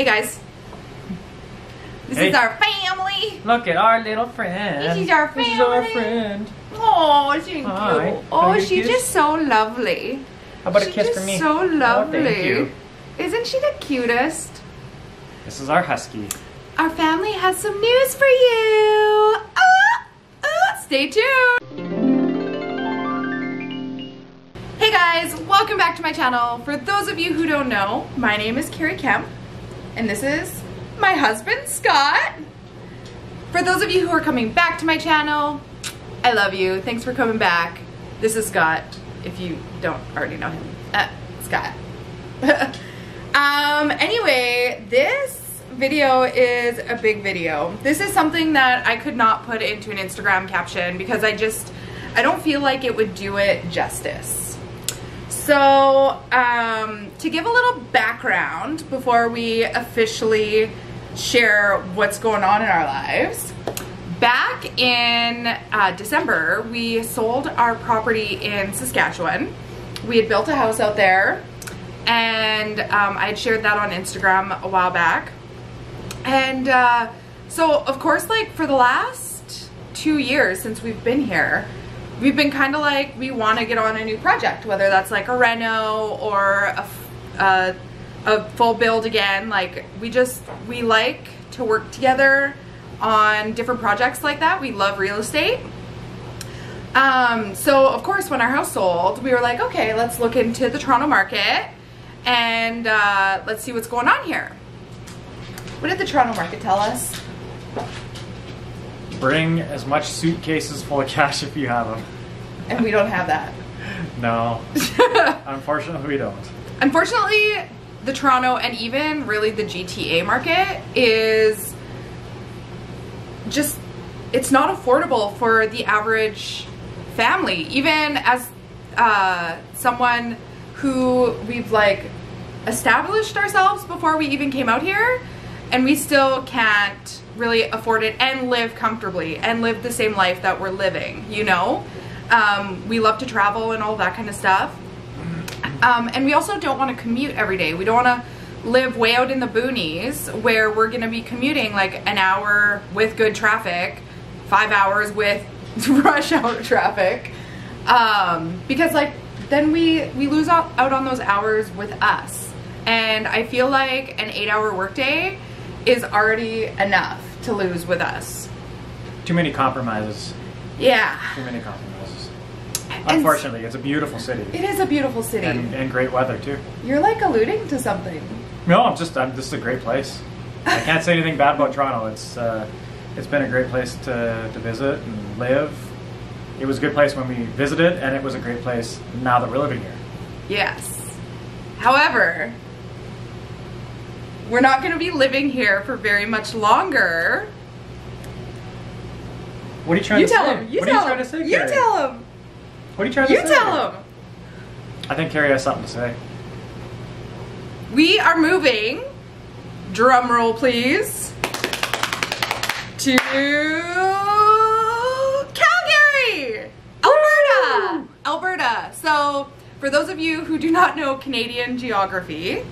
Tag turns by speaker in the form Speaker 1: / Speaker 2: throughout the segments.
Speaker 1: Hey guys. This
Speaker 2: Hey.
Speaker 1: is our family.
Speaker 2: Look at our little friend.
Speaker 1: This is our
Speaker 2: This is our friend.
Speaker 1: Oh, she's.
Speaker 2: Hi. Can
Speaker 1: Oh, she's just so lovely.
Speaker 2: How about a kiss for me?
Speaker 1: so lovely.
Speaker 2: Oh, thank you.
Speaker 1: Isn't she the cutest?
Speaker 2: This is our husky.
Speaker 1: Our family has some news for you. Ah, ah, stay tuned. Hey guys, welcome back to my channel. For those of you who don't know, my name is Kari Kemp, and this is my husband, Scott. For those of you who are coming back to my channel, I love you. Thanks for coming back. This is Scott, if you don't already know him. Uh, Scott. um, anyway, this video is a big video. This is something that I could not put into an Instagram caption because I just, I don't feel like it would do it justice. So, um, to give a little background before we officially share what's going on in our lives, back in uh, December, we sold our property in Saskatchewan. We had built a house out there, and um, I had shared that on Instagram a while back. And uh, so, of course, like for the last two years since we've been here, we've been kind of like we want to get on a new project, whether that's like a reno or a, f- uh, a full build again. Like we just we like to work together on different projects like that. We love real estate. Um, so of course, when our house sold, we were like, okay, let's look into the Toronto market and uh, let's see what's going on here. What did the Toronto market tell us?
Speaker 2: Bring as much suitcases full of cash if you have them.
Speaker 1: And we don't have that.
Speaker 2: No, unfortunately we don't.
Speaker 1: Unfortunately, the Toronto and even really the GTA market is just it's not affordable for the average family. Even as uh, someone who we've like established ourselves before we even came out here, and we still can't really afford it and live comfortably and live the same life that we're living. You know, um, we love to travel and all that kind of stuff. Um, and we also don't want to commute every day. We don't want to live way out in the boonies where we're going to be commuting like an hour with good traffic, five hours with rush hour traffic. Um, because like then we we lose out, out on those hours with us. And I feel like an eight hour workday is already enough to lose with us.
Speaker 2: Too many compromises.
Speaker 1: Yeah.
Speaker 2: Too many compromises.
Speaker 1: And
Speaker 2: Unfortunately, it's a beautiful city.
Speaker 1: It is a beautiful city.
Speaker 2: And, and great weather too.
Speaker 1: You're like alluding to something.
Speaker 2: No, I'm just I'm, this is a great place. I can't say anything bad about Toronto. It's uh, it's been a great place to, to visit and live. It was a good place when we visited, and it was a great place now that we're living here.
Speaker 1: Yes. However, we're not going to be living here for very much longer.
Speaker 2: What are you trying
Speaker 1: You
Speaker 2: to
Speaker 1: tell
Speaker 2: say?
Speaker 1: him. You
Speaker 2: what
Speaker 1: tell
Speaker 2: are you trying
Speaker 1: him.
Speaker 2: to say?
Speaker 1: You
Speaker 2: Kari?
Speaker 1: tell him.
Speaker 2: What are you trying to
Speaker 1: You
Speaker 2: say?
Speaker 1: tell him.
Speaker 2: I think Kari has something to say.
Speaker 1: We are moving. Drum roll, please. To Calgary, Alberta. Alberta. So, for those of you who do not know Canadian geography,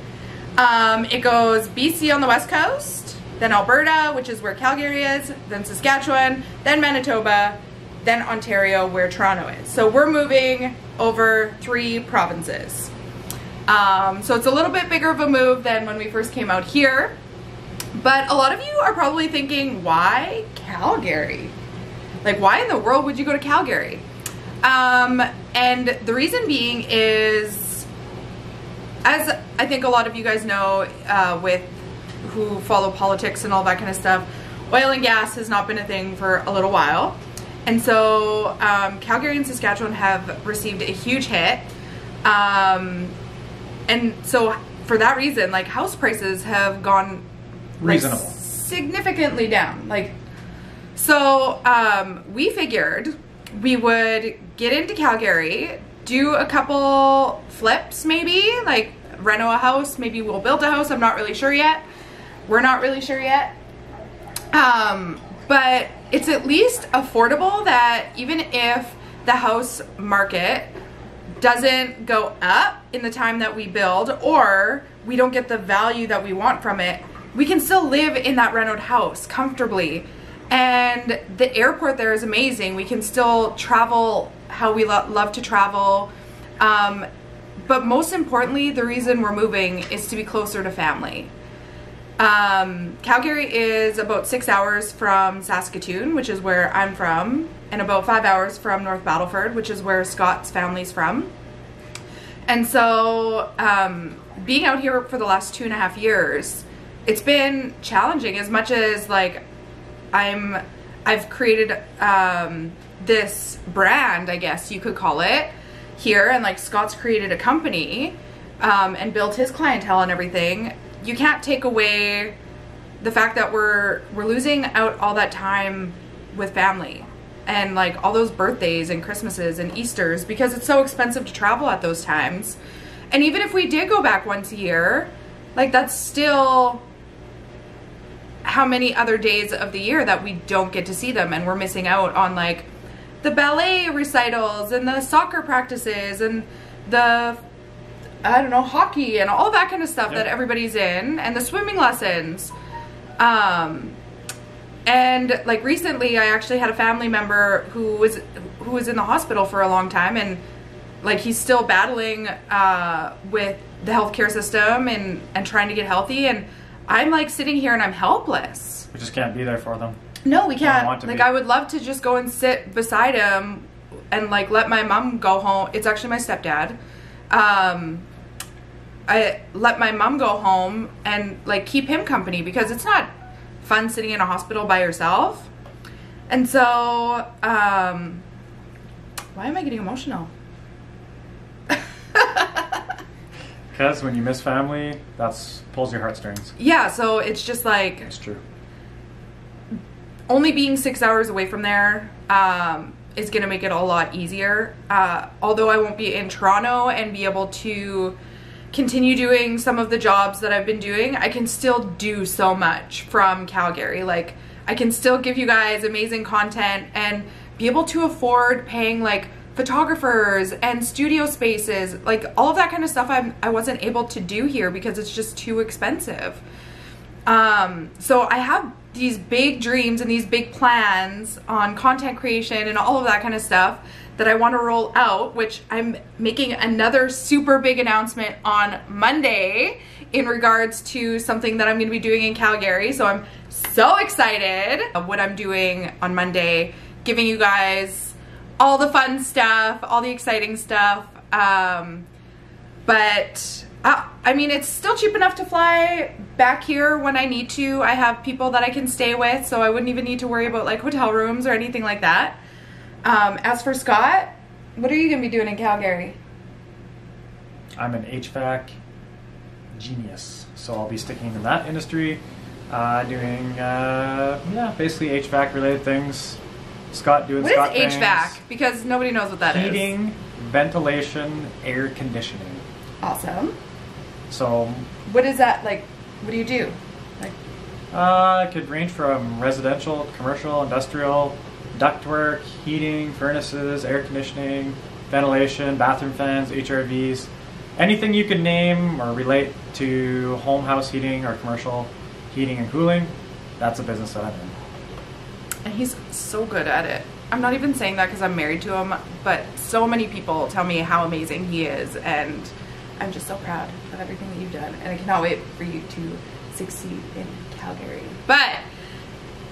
Speaker 1: um, it goes BC on the west coast, then Alberta, which is where Calgary is, then Saskatchewan, then Manitoba, then Ontario, where Toronto is. So we're moving over three provinces. Um, so it's a little bit bigger of a move than when we first came out here. But a lot of you are probably thinking, why Calgary? Like, why in the world would you go to Calgary? Um, and the reason being is, as I think a lot of you guys know, uh, with who follow politics and all that kind of stuff, oil and gas has not been a thing for a little while. And so um, Calgary and Saskatchewan have received a huge hit. Um, and so for that reason, like house prices have gone like, significantly down. Like, so um, we figured we would get into Calgary, do a couple flips maybe, like reno a house, maybe we'll build a house. I'm not really sure yet. We're not really sure yet. Um, but it's at least affordable that even if the house market doesn't go up in the time that we build or we don't get the value that we want from it, we can still live in that renoed house comfortably. And the airport there is amazing. We can still travel how we lo- love to travel. Um, but most importantly, the reason we're moving is to be closer to family. Um, Calgary is about six hours from Saskatoon, which is where I'm from, and about five hours from North Battleford, which is where Scott's family's from. And so, um, being out here for the last two and a half years, it's been challenging as much as like I'm, I've created um, this brand, I guess you could call it, here, and like Scott's created a company um, and built his clientele and everything. You can't take away the fact that we're we're losing out all that time with family and like all those birthdays and Christmases and Easters because it's so expensive to travel at those times. And even if we did go back once a year, like that's still how many other days of the year that we don't get to see them and we're missing out on like the ballet recitals and the soccer practices and the I don't know hockey and all that kind of stuff
Speaker 2: Yep.
Speaker 1: that everybody's in and the swimming lessons. Um, and like recently, I actually had a family member who was who was in the hospital for a long time, and like he's still battling uh, with the healthcare system and and trying to get healthy. And I'm like sitting here and I'm helpless.
Speaker 2: We just can't be there for them.
Speaker 1: No, we can't.
Speaker 2: want to
Speaker 1: Like
Speaker 2: be.
Speaker 1: I would love to just go and sit beside him and like let my mom go home. It's actually my stepdad. Um I let my mom go home and like keep him company because it's not fun sitting in a hospital by yourself. And so um why am I getting emotional?
Speaker 2: Because when you miss family, that's pulls your heartstrings.
Speaker 1: yeah, so it's just like
Speaker 2: It's true.
Speaker 1: Only being six hours away from there um, is going to make it a lot easier. Uh, although I won't be in Toronto and be able to continue doing some of the jobs that I've been doing, I can still do so much from Calgary. Like, I can still give you guys amazing content and be able to afford paying like photographers and studio spaces like all of that kind of stuff I'm, i wasn't able to do here because it's just too expensive um, so I have these big dreams and these big plans on content creation and all of that kind of stuff that I want to roll out, which I'm making another super big announcement on Monday in regards to something that I'm going to be doing in Calgary. So I'm so excited what I'm doing on Monday, giving you guys all the fun stuff, all the exciting stuff. Um, but uh, I mean, it's still cheap enough to fly back here when I need to. I have people that I can stay with, so I wouldn't even need to worry about like hotel rooms or anything like that. Um, as for Scott, what are you gonna be doing in Calgary?
Speaker 2: I'm an HVAC genius, so I'll be sticking in that industry, uh, doing uh, yeah, basically HVAC related things. Scott doing
Speaker 1: What
Speaker 2: Scott
Speaker 1: is
Speaker 2: things.
Speaker 1: HVAC? Because nobody knows what that is.
Speaker 2: Heating, ventilation, air conditioning.
Speaker 1: Awesome.
Speaker 2: So
Speaker 1: What is that like? What do you do? Like,
Speaker 2: uh, it could range from residential, commercial, industrial, ductwork, heating, furnaces, air conditioning, ventilation, bathroom fans, HRVs, anything you could name or relate to home house heating or commercial heating and cooling. That's a business that I'm in.
Speaker 1: and he's so good at it. I'm not even saying that because I'm married to him, but so many people tell me how amazing he is, and I'm just so proud of everything that you've done, and I cannot wait for you to succeed in Calgary. But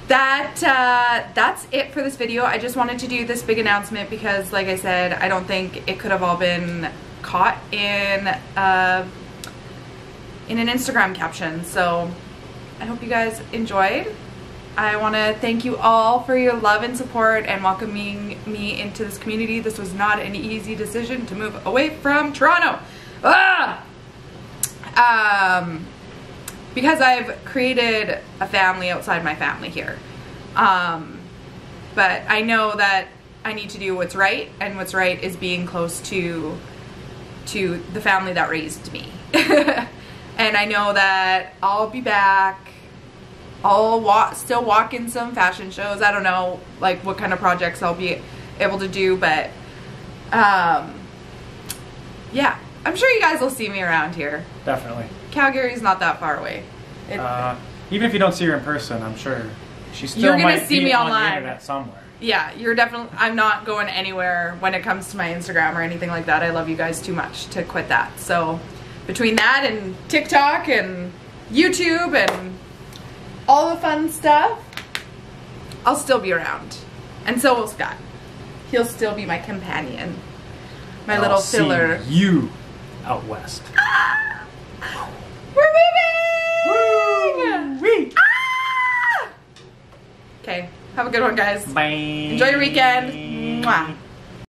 Speaker 1: that uh, that's it for this video. I just wanted to do this big announcement because, like I said, I don't think it could have all been caught in uh, in an Instagram caption. So I hope you guys enjoyed. I want to thank you all for your love and support and welcoming me into this community. This was not an easy decision to move away from Toronto. Ah! Um, because I've created a family outside my family here. Um, but I know that I need to do what's right, and what's right is being close to to the family that raised me. and I know that I'll be back. I'll walk, still walk in some fashion shows. I don't know like what kind of projects I'll be able to do, but um, yeah, I'm sure you guys will see me around here.
Speaker 2: Definitely.
Speaker 1: Calgary's not that far away. It,
Speaker 2: Uh, even if you don't see her in person, I'm sure she still
Speaker 1: You're gonna see
Speaker 2: be
Speaker 1: me
Speaker 2: on
Speaker 1: online.
Speaker 2: internet somewhere.
Speaker 1: Yeah, you're definitely. I'm not going anywhere when it comes to my Instagram or anything like that. I love you guys too much to quit that. So, between that and TikTok and YouTube and all the fun stuff, I'll still be around. And so will Scott. He'll still be my companion. My
Speaker 2: I'll
Speaker 1: little
Speaker 2: see
Speaker 1: filler.
Speaker 2: you out west.
Speaker 1: We're moving!
Speaker 2: Woo-wee.
Speaker 1: Ah! Okay, have a good one, guys.
Speaker 2: Bye.
Speaker 1: Enjoy your weekend. Mwah.